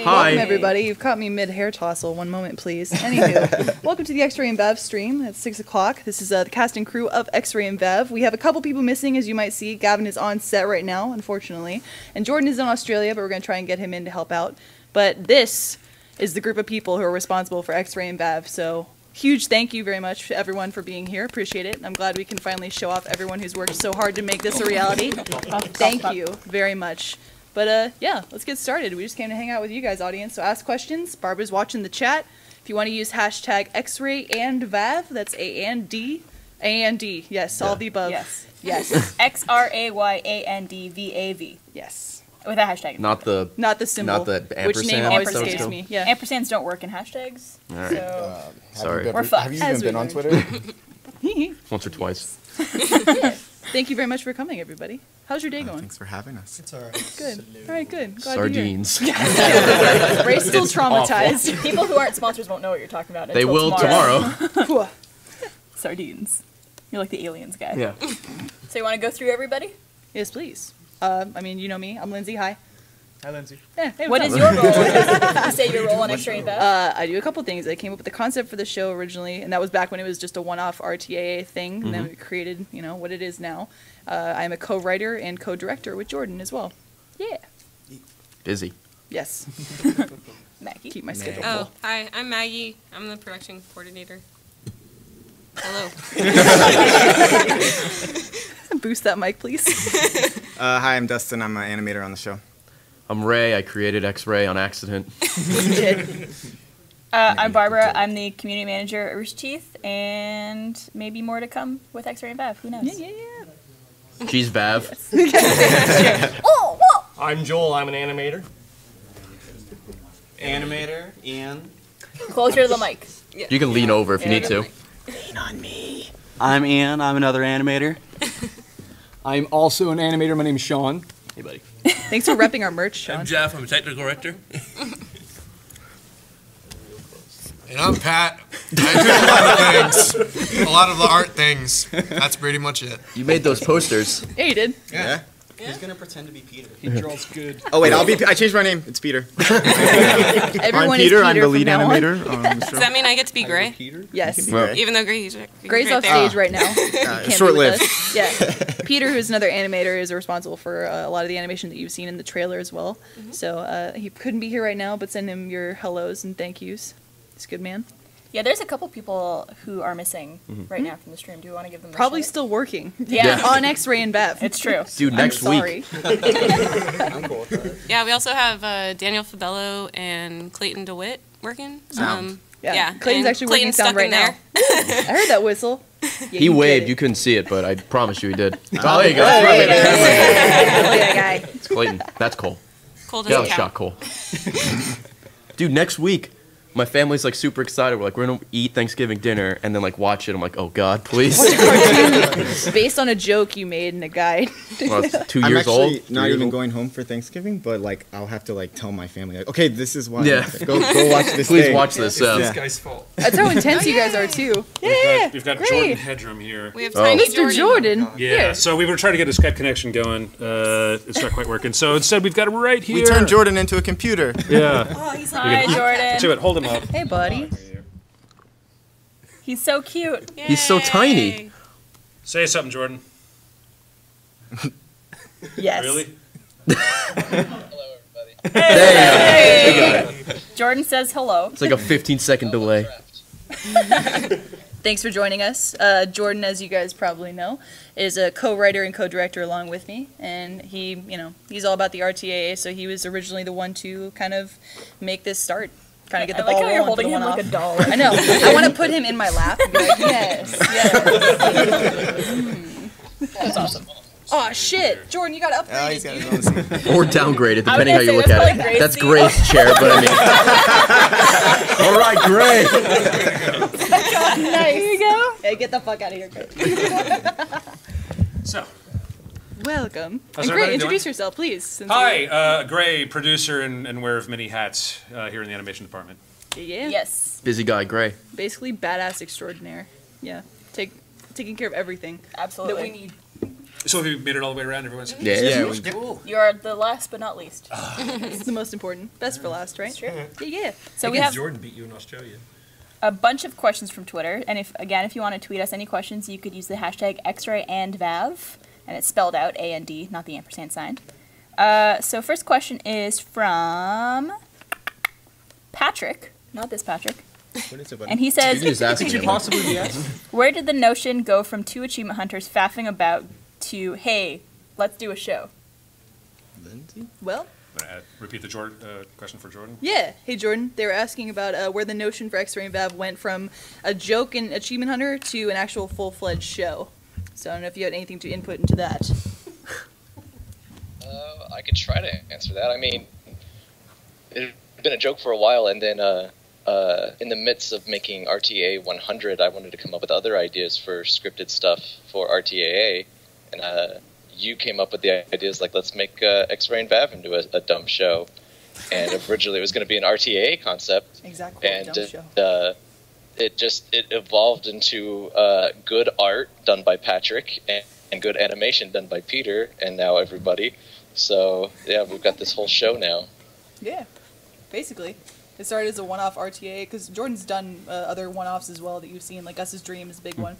Hey. Hi. Welcome, everybody. You've caught me mid hair tossle. One moment, please. Anywho, welcome to the X Ray and Vav stream at 6 o'clock. This is uh, the cast and crew of X Ray and Vav. We have a couple people missing, as you might see. Gavin is on set right now, unfortunately. And Jordan is in Australia, but we're going to try and get him in to help out. But this is the group of people who are responsible for X Ray and Vav. So, huge thank you very much to everyone for being here. Appreciate it. I'm glad we can finally show off everyone who's worked so hard to make this a reality. Thank you very much. But uh, yeah, let's get started. We just came to hang out with you guys, audience. So ask questions. Barbara's watching the chat. If you want to use hashtag X-ray and VAV, that's A and D, A and D. Yes, all Yeah. the above. Yes. Yes. X R A Y A N D V A V yes. with a hashtag. Not the. Not the symbol. Not the Which name always that's what escapes me. Yeah. Ampersands don't work in hashtags. All right. So Uh, Sorry. You ever, We're fucked. have you even been on learned. Twitter? Once or twice. Thank you very much for coming, everybody. How's your day going? Thanks for having us. It's alright. Good. All right, good. Glad Sardines. To. Ray's still It's awful. traumatized. people who aren't sponsors won't know what you're talking about. They until will tomorrow. Sardines. You're like the aliens guy. yeah. So you want to go through everybody? yes, please. Uh, I mean, you know me. I'm Lindsay. Hi. Hi, Lindsay. Yeah, hey, what's your role? you say your role on X-Ray? Uh, I do a couple things. I came up with the concept for the show originally, and that was back when it was just a one-off RTAA thing, and then we created, you know, what it is now. Uh, I'm a co-writer and co-director with Jordan as well. Yeah. Busy. Yes. Maggie. Keep my schedule Oh, full. hi, I'm Maggie. I'm the production coordinator. Hello. Boost that mic, please. Uh, hi, I'm Dustin. I'm an animator on the show. I'm Ray. I created X-Ray on accident. You did. Uh, I'm Barbara. I'm the community manager at Rooster Teeth, and maybe more to come with X-Ray and Vav. Who knows? Yeah, yeah, yeah. She's Vav. Oh, whoa! I'm Joel. I'm an animator. animator and Closer to the mic. You can lean over if you need to. Lean on me. I'm Ian. I'm another animator. I'm also an animator. My name is Sean. Hey, buddy. Thanks for repping our merch, Sean. I'm Jeff. I'm a technical director. And I'm Pat. I do a lot of things. A lot of the art things. That's pretty much it. You made those posters. Yeah, you did. Yeah. Who's gonna pretend to be Peter? He draws good. Oh wait, I'll be. I changed my name. It's Peter. Everyone I'm Peter. is Peter I'm the lead now animator on the Does that mean I get to be Gray? Peter. Yes. Well, Even though Gray's right, Gray's right off there. stage right now. He can't be with short-lived. us. Yeah. Peter, who's another animator, is responsible for uh, a lot of the animation that you've seen in the trailer as well. So uh, he couldn't be here right now, but send him your hellos and thank yous. He's a good man. Yeah, there's a couple people who are missing Mm-hmm. right now from the stream. Do you want to give them? a Probably shout? still working. Yeah. on X-Ray and Vav. It's true. Dude, next week. I'm cool with. Yeah, we also have uh, Daniel Fabelo and Clayton DeWitt working. Sound. Um, Yeah, yeah, Clayton's and actually working Clayton's sound stuck right in now. there. I heard that whistle. Yeah, He did waved. it. You couldn't see it, but I promise you he did. Oh, there you go. Hey, look at that guy. It's Clayton. That's Cole. Cole Get doesn't of count. shot, Cole. Dude, next week, my family's like super excited. We're like, we're gonna eat Thanksgiving dinner and then like watch it. I'm like, oh God, please. Based on a joke you made in a guide. well, it's two I'm years actually old. not years even old. going home for Thanksgiving, but like I'll have to like tell my family like, okay, this is why. Yeah. Go go watch this. Please thing. watch this. Uh, Yeah. guy's fault. That's how intense you guys are too. Yeah, We've got great. Jordan Hedrum here. We have Oh. Tiny Mr. Jordan. Yeah, Here. so we were trying to get a Skype connection going. Uh, it's not quite working. So instead, we've got him right here. We turned Jordan into a computer. Yeah. Oh, he's hi, See Jordan. what? Hold him up. Hey, buddy. He's so cute. He's so tiny. Say something, Jordan. Yes. Really? There you go. You got. Jordan says hello. It's like a 15 second delay. Thanks for joining us. Uh, Jordan, as you guys probably know, is a co-writer and co-director along with me, and he, you know, he's all about the RTAA. So he was originally the one to kind of make this start, kind to get the I like ball how you're holding him one like a off. doll. I know. I want to put him in my lap and be like, yes, yes. That's awesome. Oh shit, Jordan, you got Oh, upgraded. he's got dude. his own seat. Or downgraded, I depending how you look at it. probably That's seat. Gray's chair, but I mean. All right, Gray. nice. Here you go. Hey, get the fuck out of here, Chris. So, Welcome. How's and everybody great, doing? introduce yourself, please. since hi, uh, Gray, producer and, and wearer of many hats uh, here in the animation department. Yeah. Yes, Busy guy, Gray. Basically, badass extraordinaire. Yeah. Take taking care of everything absolutely. that we need. So we made it all the way around. Everyone's Yeah. Yeah, Yeah. we- You are the last but not least. It's the most important. Best for last, right? Sure. Yeah, yeah. So we have Jordan beat you in Australia. a bunch of questions from Twitter, and if again, if you want to tweet us any questions, you could use the hashtag X-ray and Vav, and it's spelled out A and D, not the ampersand sign. Uh, so first question is from Patrick, not this Patrick, it, and he says, You just ask him. possibly be asking? "Where did the notion go from two achievement hunters faffing about to hey, let's do a show?" Lindsay? Well, Uh, repeat the Jordan uh, question for Jordan. yeah. Hey, Jordan. They were asking about uh, where the notion for X-Ray and Vav went from a joke in Achievement Hunter to an actual full-fledged show. So I don't know if you had anything to input into that. Uh, I could try to answer that. I mean, it had been a joke for a while, and then uh, uh, in the midst of making RTA 100, I wanted to come up with other ideas for scripted stuff for RTAA, and uh, you came up with the ideas like let's make uh, X-Ray and Vav into a, a dumb show, and originally it was going to be an RTA concept, Exactly. and uh, it just it evolved into uh, good art done by Patrick and, and good animation done by Peter, and now everybody. So yeah, we've got this whole show now. Yeah, basically. It started as a one-off RTA because Jordan's done uh, other one-offs as well that you've seen, like Gus's Dream is a big one.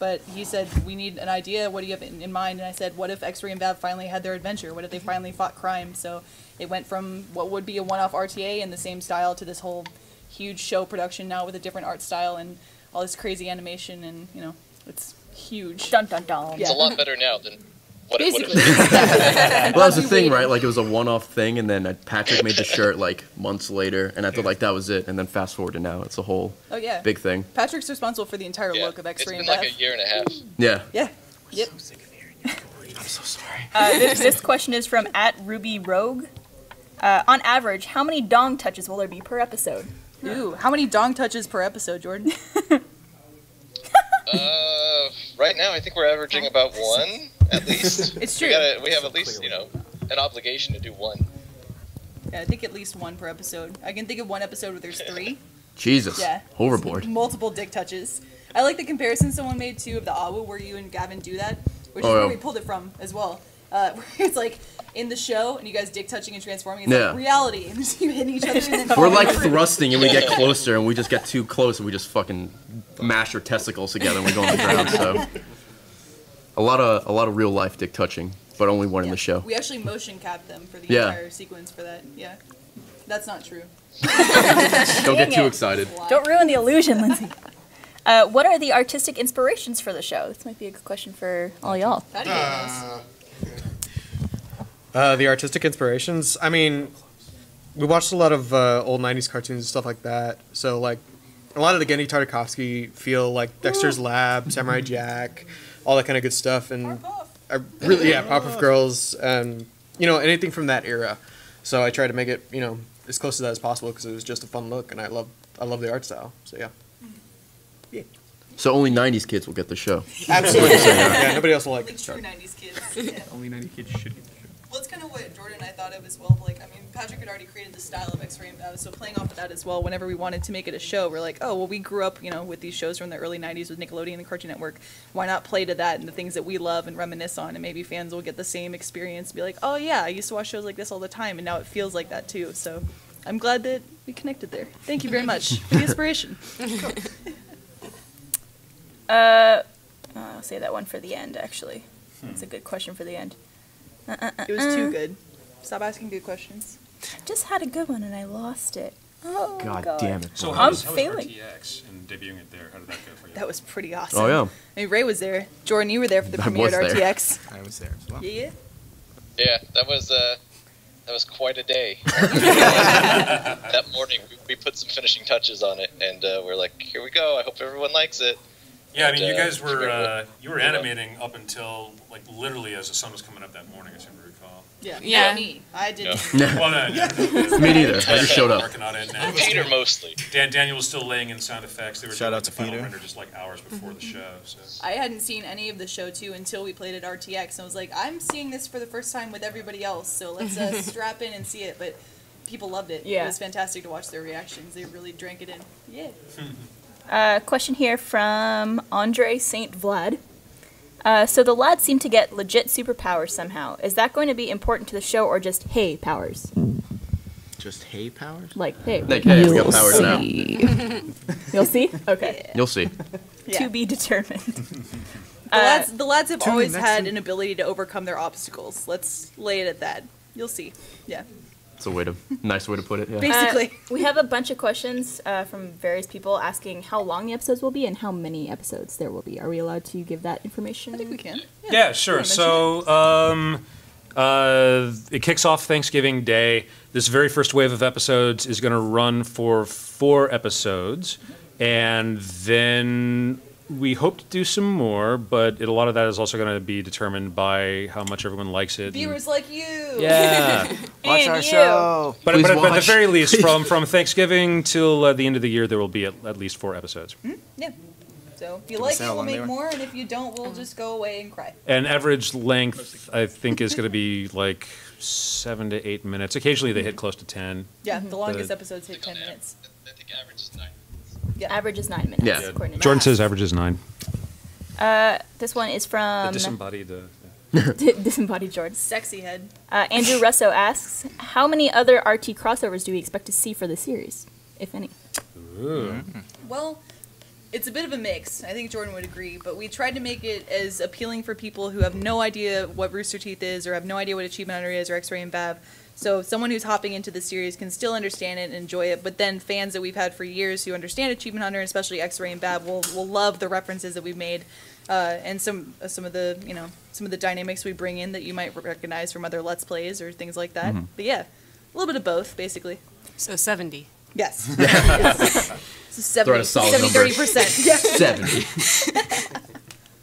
But he said, "We need an idea. What do you have in, in mind?" And I said, "What if X-Ray and Vav finally had their adventure? What if they finally fought crime?" So it went from what would be a one-off RTA in the same style to this whole huge show production now with a different art style and all this crazy animation, and you know, it's huge. Dun dun dun. Yeah. It's a lot better now than what it would Basically. have been. Well, that was the thing, right? Like it was a one-off thing, and then uh, Patrick made the shirt like months later, and I thought like that was it. And then fast forward to now, it's a whole Oh yeah. big thing. Patrick's responsible for the entire Yeah, look of it's X-Ray been and like Vav. a year and a half. Yeah. Yeah. Yep. I'm so sorry. Uh, this, this question is from at Ruby Rogue. Uh, on average, how many dong touches will there be per episode? Ooh, how many dong touches per episode, Jordan? Uh, right now, I think we're averaging about one at least. It's We, true. gotta, we have at least you know an obligation to do one. Yeah, I think at least one per episode. I can think of one episode where there's three. Jesus. Yeah. Overboard. Multiple dick touches. I like the comparison someone made too of the AHWU where you and Gavin do that, which Oh, is where yeah. we pulled it from as well. Uh, where it's like in the show and you guys dick touching and transforming. It's Yeah. like reality, and just you hitting each other. And then We're like over. thrusting, and we get closer, and we just get too close, and we just fucking mash our testicles together, and we go on the ground. So, a lot of a lot of real life dick touching, but only one in the show. We actually motion capped them for the Yeah. entire sequence for that. Yeah, that's not true. Don't get too it. excited. Don't ruin the illusion, Lindsay. Uh, what are the artistic inspirations for the show? This might be a good question for all y'all. How do you know Uh, the artistic inspirations. I mean, we watched a lot of uh, old '90s cartoons and stuff like that. So like, a lot of the Genndy Tartakovsky feel like Dexter's Lab, Samurai Jack, all that kind of good stuff, and I really yeah, Powerpuff Girls, and you know anything from that era. So I tried to make it you know as close to that as possible because it was just a fun look, and I love I love the art style. So yeah, So only '90s kids will get the show. absolutely. yeah, nobody else will like Like it. true '90s kids. Yeah. Only '90s kids should get what Jordan and I thought of as well. but, Like, I mean, Patrick had already created the style of X-Ray and Vav, so playing off of that as well. Whenever we wanted to make it a show, we're like, oh, well, we grew up, you know, with these shows from the early '90s with Nickelodeon and Cartoon Network. Why not play to that and the things that we love and reminisce on, and maybe fans will get the same experience, and be like, oh yeah, I used to watch shows like this all the time, and now it feels like that too. So, I'm glad that we connected there. Thank you very much for the inspiration. Uh, I'll say that one for the end, actually. It's a good question for the end. Uh, uh, uh, It was uh. too good. Stop asking good questions. Just had a good one and I lost it. Oh, God, God. damn it. So I'm how was, was failing. RTX and debuting it there? How did that go for you? That was pretty awesome. Oh yeah. I mean, Ray was there. Jordan, you were there for the I premiere at was there. RTX. I was there as well. Yeah. Yeah, that was uh, that was quite a day. that morning, we, we put some finishing touches on it, and uh, we're like, "Here we go! I hope everyone likes it." Yeah, I mean, you Uh, guys were uh, you were animating up until like literally as the sun was coming up that morning. I seem to recall. Yeah. Yeah. Not me. I didn't. Well, no, no, Me neither. I just showed up. Working on it. And Peter mostly. Dan, Daniel was still laying in sound effects. They were Shout doing out the to final Peter. render just like hours before the show. So I hadn't seen any of the show too until we played at RTX, and I was like, I'm seeing this for the first time with everybody else, so let's uh, strap in and see it. But people loved it. Yeah. It was fantastic to watch their reactions. They really drank it in. Yeah. Uh, question here from Andre Saint Vlad. Uh, so the lads seem to get legit superpowers somehow. Is that going to be important to the show, or just hey powers? Just hay powers? Like hey, Like, hey, we got you'll powers now. see. You'll see. Okay. You'll see. Yeah. To be determined. The Uh, lads, the lads have tune always had an ability to overcome their obstacles. Let's lay it at that. You'll see. Yeah, It's a way to nice way to put it. Yeah. basically. Uh, we have a bunch of questions uh, from various people asking how long the episodes will be and how many episodes there will be. Are we allowed to give that information? I think we can. Yeah, sure. So um, uh, it kicks off Thanksgiving Day. This very first wave of episodes is going to run for four episodes, and then we hope to do some more. But it, a lot of that is also going to be determined by how much everyone likes it. and- Viewers like you. Yeah. Watch And our you. show. But, Please but, but at the very least, from, from Thanksgiving till uh, the end of the year, there will be at, at least four episodes. Yeah. So if you Did we like it, we'll make more, and if you don't, we'll just go away and cry. And average length, I think, is going to be like seven to eight minutes. Occasionally, they hit close to ten. Yeah, the longest The- episodes hit ten minutes. I think average is nine. Yeah. Average is nine minutes. Yeah. according to Jordan Matt. says average is nine. Uh, this one is The from disembodied. Uh, disembodied Jordan. Sexy head. Uh, Andrew Russo asks, how many other RT crossovers do we expect to see for the series, if any? Well, it's a bit of a mix. I think Jordan would agree, but we tried to make it as appealing for people who have no idea what Rooster Teeth is, or have no idea what Achievement Hunter is, or X-Ray and Vav. So someone who's hopping into the series can still understand it and enjoy it, but then fans that we've had for years who understand Achievement Hunter, especially X-Ray and Vav, will will love the references that we've made, uh, and some uh, some of the you know some of the dynamics we bring in that you might recognize from other Let's Plays or things like that. But yeah, a little bit of both, basically. So 70. Yes. Yes. So 70, 70 30%. Yeah. Seventy.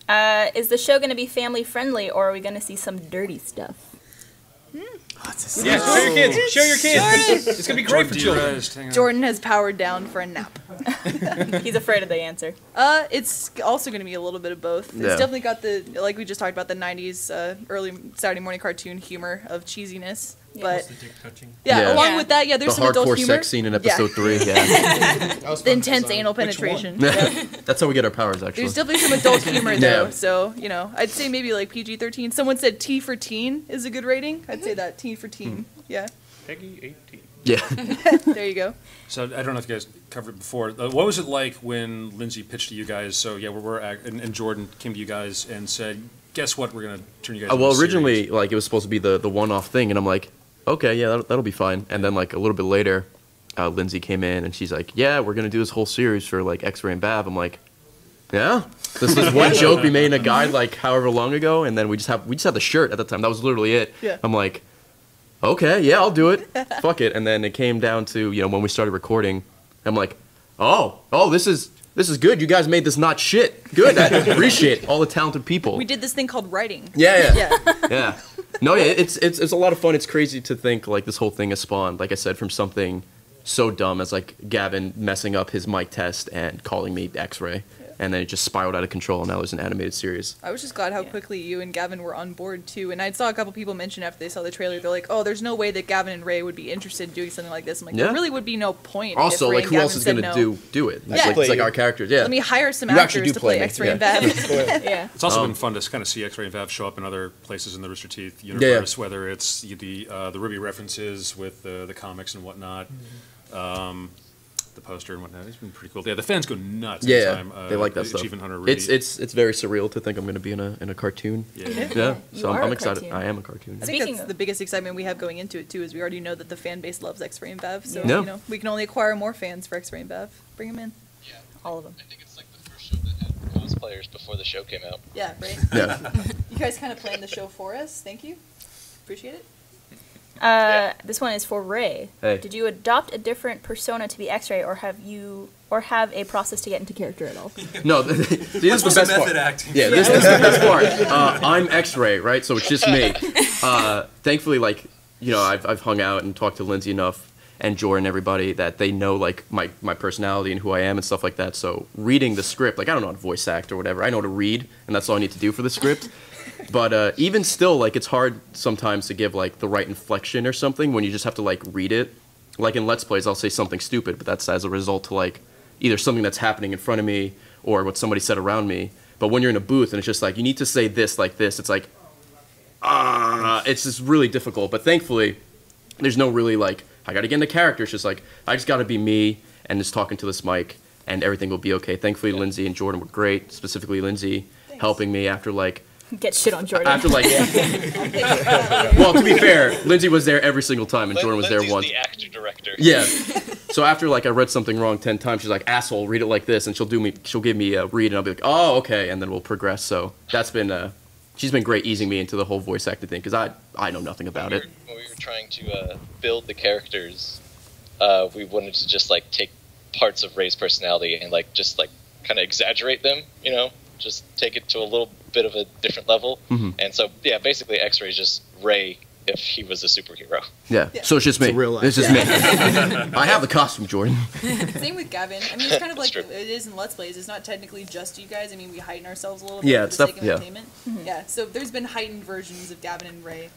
Uh, is the show going to be family friendly, or are we going to see some dirty stuff? Yeah, show your kids. Show your kids. It's gonna be great for children. Jordan has powered down for a nap. He's afraid of the answer. Uh, it's also going to be a little bit of both. It's Yeah. definitely got the like we just talked about the '90s uh, early Saturday morning cartoon humor of cheesiness, but yeah, Yeah. along with that, yeah, The there's some adult hardcore humor. sex scene in Yeah. episode three. Yeah. the intense anal penetration. That's how we get our powers, actually. There's definitely some adult humor though, so you know, I'd say maybe like PG-13. Someone said T for teen is a good rating. I'd say that T for teen. Yeah, Peggy eighteen. Yeah. there you go. So I don't know if you guys covered it before. Uh, what was it like when Lindsay pitched to you guys? So yeah, we're, we're act- and, and Jordan came to you guys and said, "Guess what? We're gonna turn you guys." Uh, well, originally, series." like it was supposed to be the the one off thing, and I'm like, okay, yeah, that'll, that'll be fine. And then like a little bit later, uh, Lindsay came in and she's like, yeah, we're gonna do this whole series for like X-Ray and Vav. I'm like, yeah, this is one joke we made in a guide like however long ago, and then we just have we just had the shirt at the time. That was literally it. Yeah. I'm like, okay, yeah, I'll do it. Fuck it. And then it came down to you know when we started recording, I'm like, oh, oh, this is. This is good. You guys made this not shit. Good. I appreciate all the talented people. We did this thing called writing. Yeah, yeah Yeah. yeah. No, yeah, it's it's it's a lot of fun. It's crazy to think like this whole thing has spawned, like I said, from something so dumb as like Gavin messing up his mic test and calling me X-ray, and then it just spiraled out of control. And now there's an animated series. I was just glad how quickly you and Gavin were on board too. And I saw a couple people mention after they saw the trailer, they're like, "Oh, there's no way that Gavin and Ray would be interested in doing something like this." I'm like, Yeah. there really would be no point. Also, if Ray like who Gavin else is gonna no. do do it? It's Yeah. like, it's like our characters. Yeah. Let me hire some You actors do to play play X-Ray and yeah. Vav. Yeah. It's also Um, been fun to kind of see X-Ray and Vav show up in other places in the Rooster Teeth universe, whether it's the uh, the RWBY references with the the comics and whatnot, um, the poster and whatnot. It's been pretty cool. Yeah, the fans go nuts. yeah, anytime, uh, they like that stuff. Achievement Hunter RWBY. It's it's it's very surreal to think I'm gonna be in a in a cartoon. yeah. Yeah, You so I'm, I'm excited. cartoon. I am a cartoon. I think Speaking that's of- the biggest excitement we have going into it too. Is we already know that the fan base loves X-Ray and Vav, so Yeah. you know we can only acquire more fans for X-Ray and Vav. Bring them in, Yeah. all of them. I think it's like the first show that had cosplayers before the show came out. Yeah, right. Yeah. You guys kind of planned the show for us. Thank you. Appreciate it. Uh, this one is for Ray. Hey. Did you adopt a different persona to be X-ray, or have you, or have a process to get into character at all? No, this is the best part. acting. Yeah, this, this is the best part. Uh, I'm X-ray, right? So it's just me. Uh, thankfully, like you know, I've I've hung out and talked to Lindsay enough and Jordan, and everybody that they know like my my personality and who I am and stuff like that. So reading the script, like I don't know how to voice act or whatever. I know how to read, and that's all I need to do for the script. But uh, even still, like it's hard sometimes to give like the right inflection or something when you just have to like read it. Like in Let's Plays, I'll say something stupid, but that's as a result to like either something that's happening in front of me or what somebody said around me. But when you're in a booth and it's just like you need to say this like this, it's like ah, it's just really difficult. But thankfully, there's no really like I got to get into character. It's just like I just got to be me and just talking to this mic, and everything will be okay. Thankfully, Lindsay and Jordan were great. Specifically, Lindsay helping me after like Get shit on Jordan. after like. well, to be fair, Lindsay was there every single time, and Lin- Jordan was there once. the actor director. Yeah. So after like I read something wrong ten times, she's like, "Asshole, read it like this," and she'll do me. She'll give me a read, and I'll be like, "Oh, okay," and then we'll progress. So that's been. Uh, she's been great easing me into the whole voice acting thing because I I know nothing about when it. we were, when we were trying to uh, build the characters, uh, we wanted to just like take parts of Ray's personality and like just like kind of exaggerate them, you know, just take it to a little bit of a different level. Mhm. And so yeah, basically X-Ray is just Ray if he was a superhero. Yeah. So it's just me. It's real life. It's just me. I have the costume, Jordan. Same with Gavin. I mean, it's kind of like it is in Let's Plays. It's not technically just you guys. I mean, we heighten ourselves a little Yeah, bit it's for the def- sake of yeah. entertainment. Yeah, so there's been heightened versions of Gavin and Ray,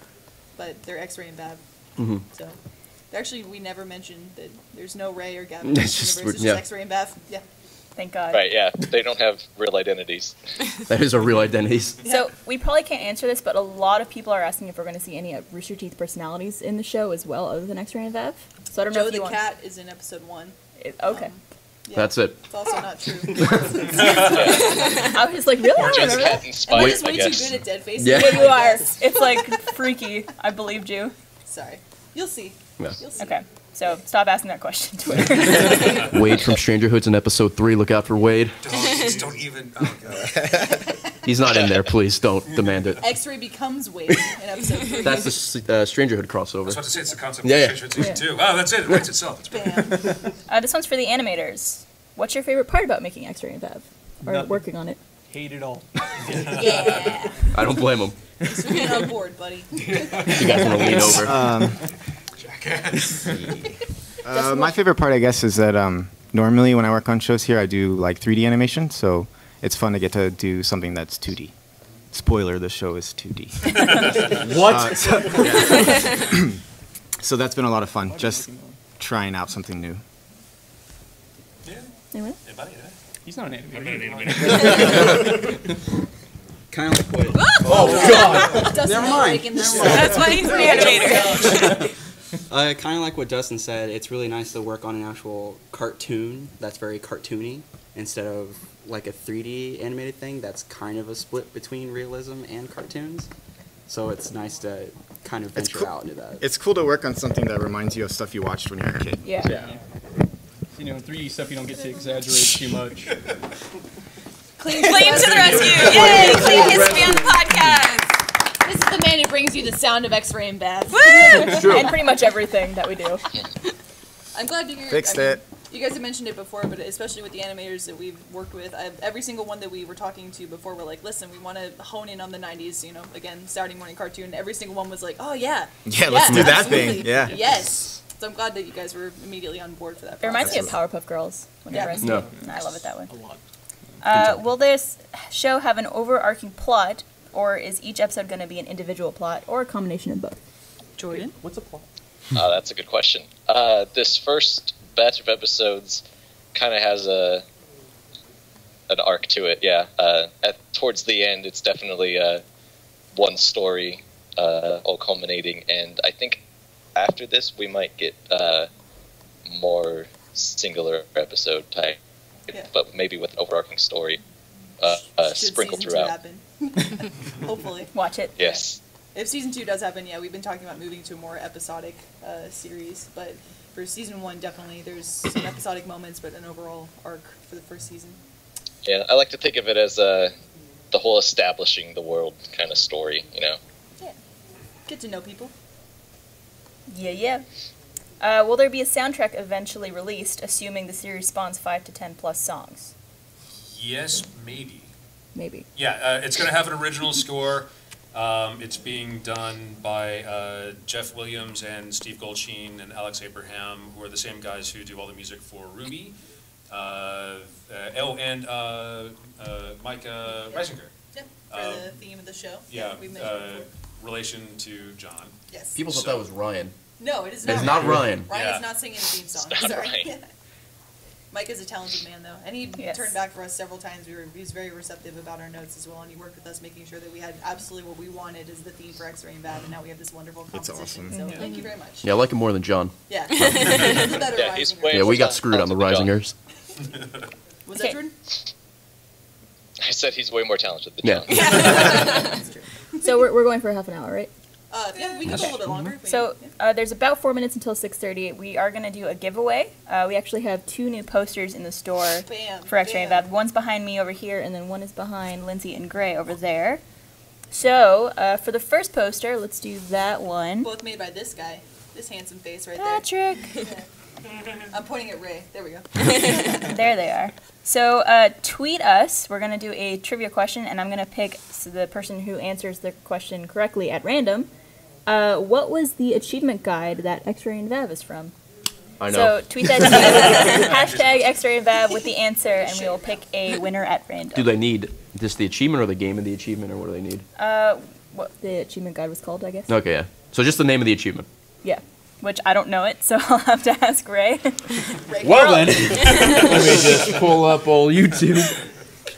but they're X-Ray and Vav. Mhm. So actually, we never mentioned that there's no Ray or Gavin. It's in this just- universe. It's yeah. just X-Ray and Vav. Yeah. Thank God. Right? Yeah, they don't have real identities. That is our real identities. So we probably can't answer this, but a lot of people are asking if we're going to see any uh, Rooster Teeth personalities in the show as well, other than X-Ray and Vav. So I don't know Joe if you the want. cat is in episode one. It- okay. Yeah, That's it. It's also not true. I was like, really? I Or don't just remember cat that. I'm just way too good at dead faces. Yeah. Yeah, you are. It's like freaky. I believed you. Sorry. You'll see. Yeah. You'll see. Okay. So stop asking that question, Twitter. Wade from Stranger Hoods in episode three. Look out for Wade. Don't, don't even. Oh god. He's not in there. Please don't demand it. X-Ray becomes Wade in episode three. That's the s- uh, Stranger Hood I was about to say it's the concept Yeah, yeah. of Stranger Things season two. Oh, that's it. It writes itself. It's Bam. uh, this one's for the animators. What's your favorite part about making X-Ray and Vav? Or Nothing. working on it? Hate it all. Yeah. I don't blame him. Thanks for being on board, buddy. You guys want to lean over? Um, uh, my favorite part, I guess, is that um, normally when I work on shows here, I do like 3D animation, so it's fun to get to do something that's 2D. Spoiler: the show is 2D. what? Uh, so, so that's been a lot of fun, just trying out something new. Anyway. Anybody? Yeah. He's not an I'm animator. not an animator. Kind of like what. Doesn't Never have mind. break in the Never show. That's why he's an animator. Uh, kind of like what Dustin said. It's really nice to work on an actual cartoon that's very cartoony instead of like a 3D animated thing that's kind of a split between realism and cartoons. So it's nice to kind of It's venture cool- out into that. It's cool to work on something that reminds you of stuff you watched when you were a kid. Yeah. You know, in 3D stuff, you don't get to exaggerate too much. Clean Claim to the rescue! Yay! Clean history on the podcast. This is the man who brings you the sound of X-ray and Vav. And pretty much everything that we do. I'm glad to hear. Fixed I mean, it. You guys have mentioned it before, but especially with the animators that we've worked with, i every single one that we were talking to before, we're like, listen, we want to hone in on the '90s. You know, again, Saturday morning cartoon. Every single one was like, oh yeah, Yeah, let's do that thing. Yeah. Yes. So I'm glad that you guys were immediately on board for that. It reminds me of. Powerpuff Girls. Yeah. I see No. it. I love it that way. A lot. Uh, will this show have an overarching plot, or is each episode going to be an individual plot, or a combination of both? Jordan. What's a plot? Uh, that's a good question. Uh, this first batch of episodes kind of has a an arc to it. Yeah. Uh, at towards the end, it's definitely uh, one story, uh, all culminating, and I think after this we might get uh, more singular episode type, Yeah. but maybe with an overarching story uh, uh, Should sprinkled season two throughout. happen. Hopefully. Watch it. Yes. If season two does happen, yeah, we've been talking about moving to a more episodic uh, series. But for season one, definitely there's some episodic moments, but an overall arc for the first season. Yeah, I like to think of it as uh, the whole establishing the world kind of story. You know. Yeah, get to know people. Yeah, yeah. Uh, will there be a soundtrack eventually released, assuming the series spawns five to ten plus songs? Yes, maybe. Maybe. Yeah, uh, it's going to have an original score. Um, it's being done by uh, Jeff Williams and Steve Goldshein and Alex Abraham, who are the same guys who do all the music for RWBY. Uh, uh, oh, and uh, uh, Micah Risinger. Yeah, for Um, the theme of the show. Yeah, we mentioned uh, before. relation to John. Yes. People thought So- that was Ryan. No, it is not. It's not Ryan. Ryan Yeah. is not singing the theme song. It's not Sorry. Ryan. Mike is a talented man, though, and he Yes. turned back for us several times. We were he was very receptive about our notes as well, and he worked with us, making sure that we had absolutely what we wanted as the theme for X-Ray and Vav, and now we have this wonderful That's composition. awesome. So mm-hmm. thank you very much. Yeah, I like him more than John. Yeah, he's Yeah, he's way Yeah, we got screwed on the talented than Risingers. Was Okay. that Jordan? I said he's way more talented than Yeah. John. So we're, we're going for half an hour, right? Uh, yeah, we can go a little bit longer. So uh, there's about four minutes until 6:30. We are gonna do a giveaway. Uh, we actually have two new posters in the store Bam, for X-Ray and. Vav. One's behind me over here, and then one is behind Lindsay and Gray over there. So uh, for the first poster, let's do that one. Both made by this guy, this handsome face right Patrick. there. Patrick! I'm pointing at Ray. There we go. there they are. So uh, tweet us. We're gonna do a trivia question, and I'm gonna pick s- the person who answers the question correctly at random. Uh, what was the achievement guide that X-Ray and Vav is from? I know. So tweet that to hashtag X-Ray and Vav with the answer, and we will pick a winner at random. do they need just the achievement or the game of the achievement or what do they need? Uh, what the achievement guide was called, I guess. Okay, yeah. So just the name of the achievement. Yeah, which I don't know it, so I'll have to ask Ray. Well then, let me just pull up old YouTube.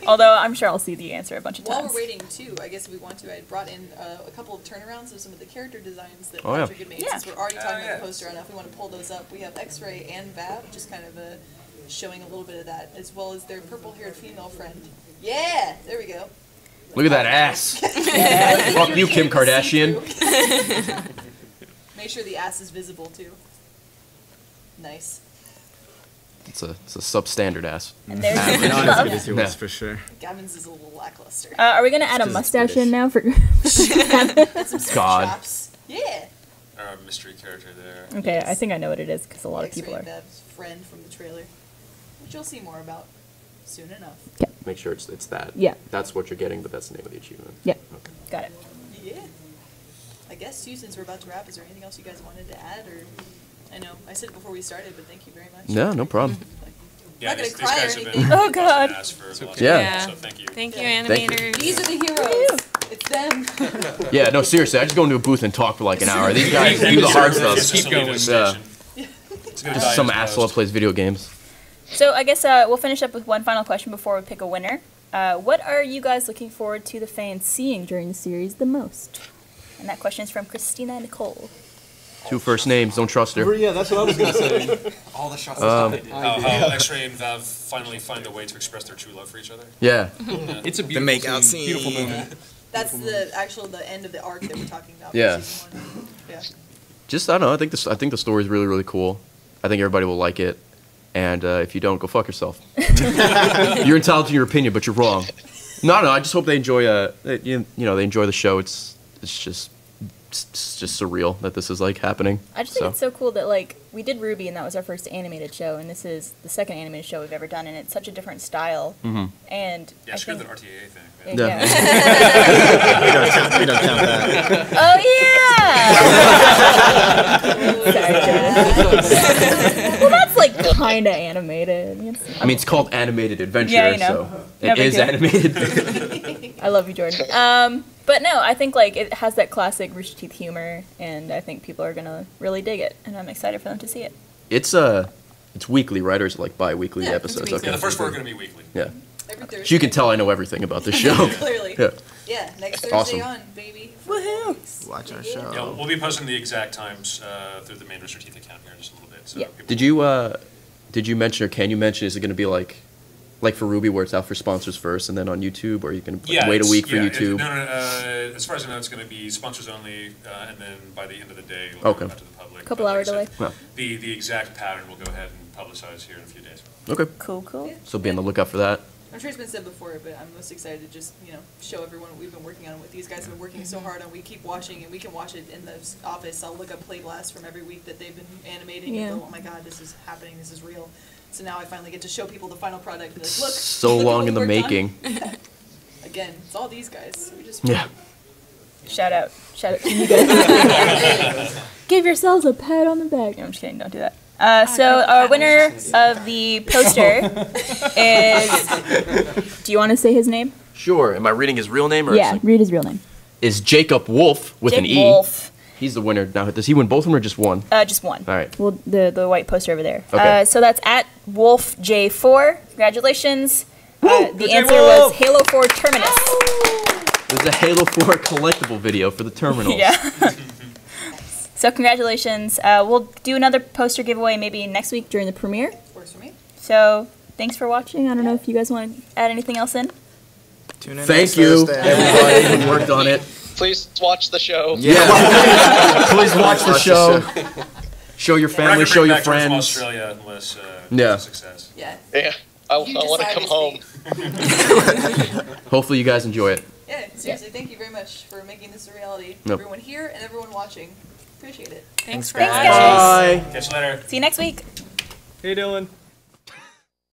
Although I'm sure I'll see the answer a bunch of While times. we're waiting too, I guess if we want to. I brought in uh, a couple of turnarounds of some of the character designs that Oh, yeah. Patrick had made. Since we're already talking about the poster enough, If we want to pull those up. We have X-Ray and Vav, just kind of uh, showing a little bit of that, as well as their purple-haired female friend. Yeah, there we go. Look at that ass. Fuck you, Kim Kardashian. Make sure the ass is visible too. Nice. It's a it's a substandard ass. And there's Not as good as yours, Yeah. for sure. Gavin's is a little lackluster. Uh, are we gonna add a It's 'cause it's mustache in now for? God. Chops. Yeah. Our mystery character there. okay, I think I know what it is because a lot of people are. Vav's friend from the trailer, which you'll see more about soon enough. Make sure it's it's that. Yeah. That's what you're getting, but that's the name of the achievement. Yep, got it. Yeah. I guess too, since we're about to wrap, is there anything else you guys wanted to add, or I know I said it before we started, but thank you very much. Yeah, no problem. Yeah, not gonna these, these cry or guys have been anything. Oh, God. asked for Yeah. so thank you. Thank you, Thank you. animators. These are the heroes. It's them. Yeah, no, seriously. I just go into a booth and talk for like an hour. These guys do the hard stuff. It's just a lead-in Yeah. station. It's a good Just some asshole that plays video games. So I guess uh, we'll finish up with one final question before we pick a winner. Uh, what are you guys looking forward to the fans seeing during the series the most? And that question is from Christina Nicole. Two first names. Don't trust her. Yeah, that's what I was gonna say. All the shots. Um, How, how X-Ray and Vav finally find a way to express their true love for each other. Yeah. It's a The beautiful make-out scene, scene. Beautiful moment. That's the actual the end of the arc that we're talking about. Yeah. Yeah. Just I don't know. I think this. I think the story is really really cool. I think everybody will like it. And uh, if you don't, go fuck yourself. you're entitled to your opinion, but you're wrong. No, no. I just hope they enjoy. Uh, that, you, you know, they enjoy the show. It's it's just it's, it's just surreal that this is like happening. I just think it's so cool that like we did RWBY and that was our first animated show, and this is the second animated show we've ever done, and it's such a different style. Mhm. And Yeah, I screw think, the RTA thing. Yeah. Yeah. we, don't count, we don't count that. oh yeah. Sorry, Jordan. well, that's like kind of animated. It's- I mean, it's called animated adventure, Yeah, you know. so No it big is deal. animated. I love you, Jordan. Um, but no, I think like it has that classic Rooster Teeth humor, and I think people are gonna really dig it, and I'm excited for them to see it. it's uh, it's weekly, right, or is it like bi-weekly Yeah, episodes? weekly. Okay. Yeah, the first four are going to be weekly. Yeah. Every Thursday. So you can tell I know everything about this show. Clearly. Yeah. Yeah. Next Thursday Awesome. on, baby. Woohoo! Watch our Yeah. show. Yeah, we'll be posting the exact times uh, through the main Rooster Teeth account here in just a little bit. So Yeah. Did you uh, did you mention or can you mention? Is it going to be like, like for RWBY, where it's out for sponsors first, and then on YouTube, or you can Yeah, wait a week for yeah, it- YouTube? no, no, uh, as far as I know, it's going to be sponsors only, uh, and then by the end of the day, it'll Okay. go out to the public. Couple But like hour said, delay. Well. The the exact pattern we'll go ahead and publicize here in a few days. Okay. Cool, cool. So be on the lookout for that. I'm sure it's been said before, but I'm most excited to just you know show everyone what we've been working on. What these guys have been working so hard on. We keep watching, and we can watch it in the office. I'll look up play blast from every week that they've been animating, Yeah. and go, "Oh my god, this is happening. This is real." So now I finally get to show people the final product. And be like, look, So look long in the we worked on." making. Again, it's all these guys. We just Yeah. Shout out, shout out to you guys. Give yourselves a pat on the back. No, I'm just kidding. Don't do that. Uh, so our winner of the poster is. Do you want to say his name? Sure. Am I reading his real name or Yeah, is, read his real name. is Jacob Wolf with Jake an E? Wolf. He's the winner. Now, does he win both of them or just one? Uh, just one. All right. Well, the the white poster over there. Okay. Uh, so that's at Wolf J4. Congratulations. Uh, the Good answer Wolf! was Halo 4 Terminus. There's a Halo 4 collectible video for the terminals. Yeah. so congratulations. Uh, we'll do another poster giveaway maybe next week during the premiere. Works for me. So thanks for watching. I don't know if you guys want to add anything else in. Tune in Thank next you, everybody who worked on it. Please watch the show. Yeah. Please watch the Watch the show. Show your family, show your back George from friends. Australia unless uh, Yeah. it's a success. Yeah. Yeah, I, I want to come home. Hopefully, you guys enjoy it. Yeah, seriously, thank you very much for making this a reality. Nope. Everyone here and everyone watching. Appreciate it. Thanks Thanks, having guys. Bye. Catch you later. See you next week. Hey, Dylan.